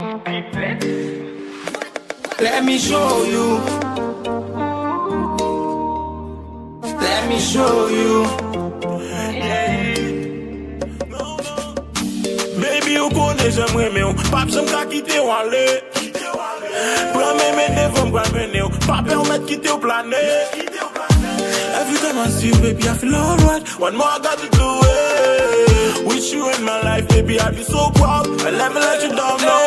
Let me show you. Let me show you. Baby, ou konen jem reme ou Pap jem ka kite ou ale Pran me men devon kwa mene ou Pa permet kite ou plane Every time I see you, baby, I feel alright. One more I got to do it With you in my life, baby, I be so proud. I'll never let you down, no,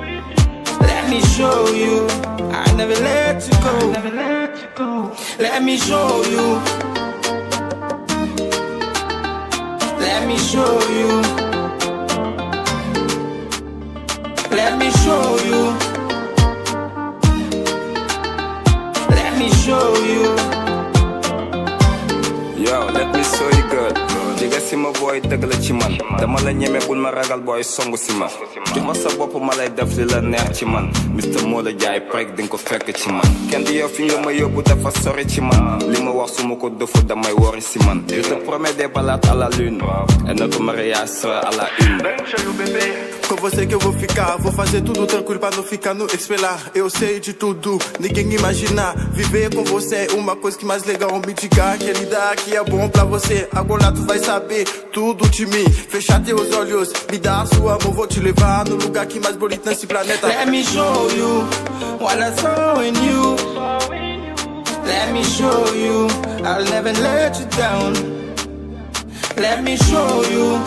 Let me show you I'll never let you go. Let me show you. Let me show you. Let me show you. Let me show you. Yo, let me show you Jega si ma dëgg la ci man dama la ñeme bul ma ragal songu sa ma lay def li la neex ci man la jaay ko fekk ci man kenn di yow fi nga ma dafa sori ci man li ma wax ko damay wori man je te promets des balades à la lune et notre mariage sera à la une Com você que eu vou ficar, vou fazer tudo tranquilo pra não ficar no esperar. Eu sei de tudo, ninguém imagina. Viver com você é uma coisa que mais legal. Me diga, querida, que é bom pra você. Agora tu vai saber tudo de mim. Fechar teus olhos, me dá sua mão, vou te levar no lugar que mais bonito nesse planeta. Let me show you what I saw in you. Let me show you I'll never let you down. Let me show you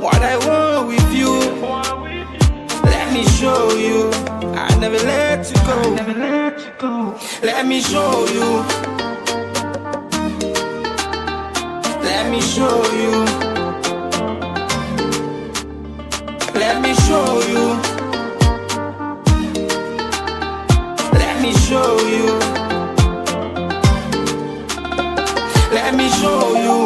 what I want with you. Let me show you I'll never let you go. Let me show you. Let me show you. Let me show you. Let me show you. Let me show you.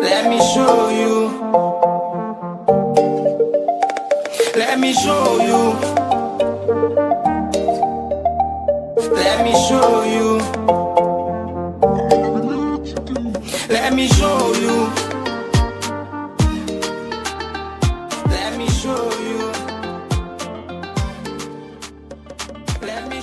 Let me show you. Let me show you. Let me show you. Me show you. Let me show you. Let me